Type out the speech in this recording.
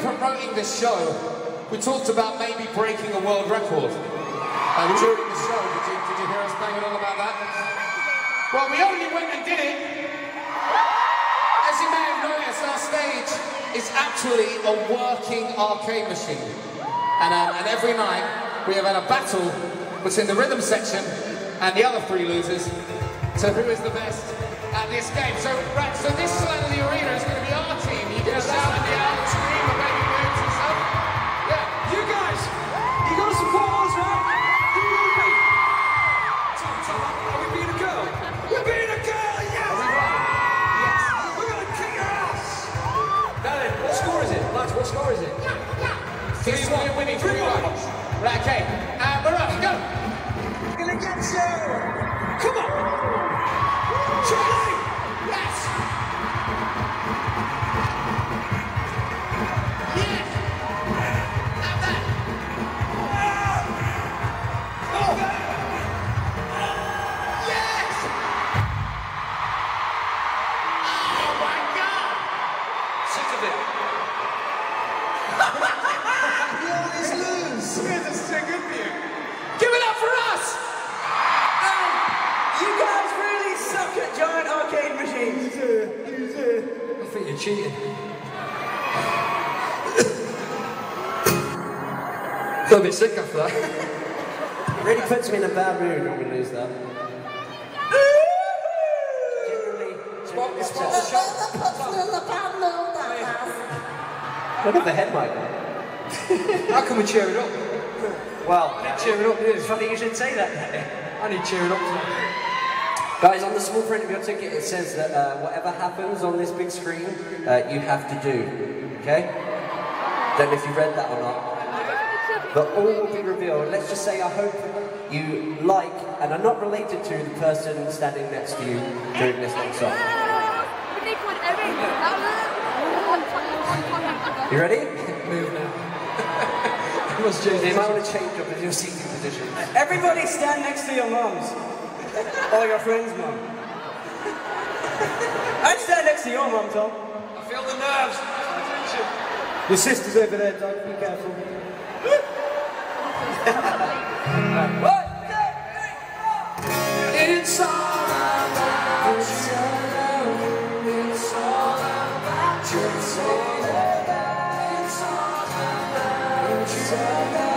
promoting this show, we talked about maybe breaking a world record. Uh, during the show, did you, did you hear us banging on about that? Well, we only went and did it. As you may have noticed, our stage is actually a working arcade machine. And, um, and every night, we have had a battle between the rhythm section and the other three losers to who is the best at this game. So, right, so this side of the arena is going to be our score is it? Three one, you're winning. Three one. Right, okay. Uh, Barak, go. We're gonna get you! You always lose. This is so good for you. Give it up for us. You guys really suck at giant arcade machines. I think you're cheating. Got a bit sick after that. It really puts me in a bad mood when we lose that. Genuinely, genuinely upset. Look at the head, Michael. How can we cheer it up? Well, Cheer it up, it's funny you should say that. I need cheering up tonight. Guys, on the small print of your ticket, it says that uh, whatever happens on this big screen, uh, you have to do. Okay? Don't know if you read that or not. But all will be revealed. Let's just say I hope you like and are not related to the person standing next to you during this next song. You ready? Move now. must change it. might want to change up your seating position. Everybody stand next to your mums. Or your friend's mum. I'd stand next to your mum, Tom. I feel the nerves. Your sister's over there, Doug. Be careful. Inside. Jesus.